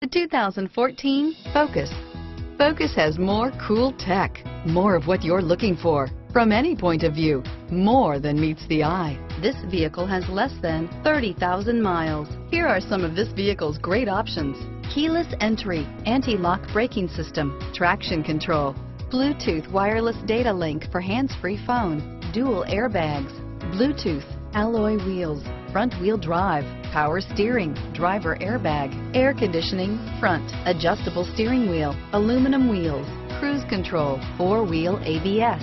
The 2014 Focus. Focus has more cool tech, more of what you're looking for. From any point of view, more than meets the eye. This vehicle has less than 30,000 miles. Here are some of this vehicle's great options. Keyless entry, anti-lock braking system, traction control, Bluetooth wireless data link for hands-free phone, dual airbags, Bluetooth, alloy wheels, front wheel drive, power steering, driver airbag, air conditioning, front, adjustable steering wheel, aluminum wheels, cruise control, four-wheel ABS,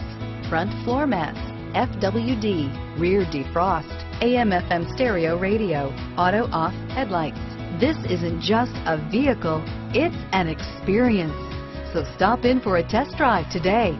front floor mats, FWD, rear defrost, AM FM stereo radio, auto off headlights. This isn't just a vehicle, it's an experience. So stop in for a test drive today.